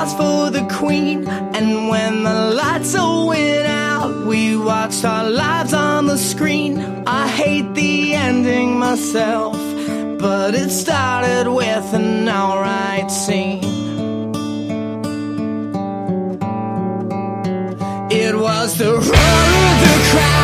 stars for the queen. And when the lights all went out, we watched our lives on the screen. I hate the ending myself, but it started with an alright scene. It was the roar of the crowd.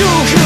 you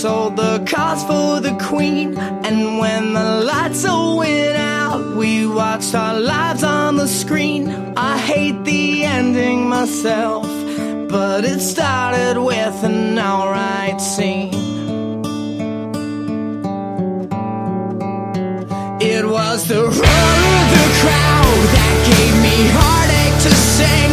sold the cars for the queen. And when the lights all went out, we watched our lives on the screen. I hate the ending myself, but it started with an alright scene. It was the roar of the crowd that gave me heartache to sing.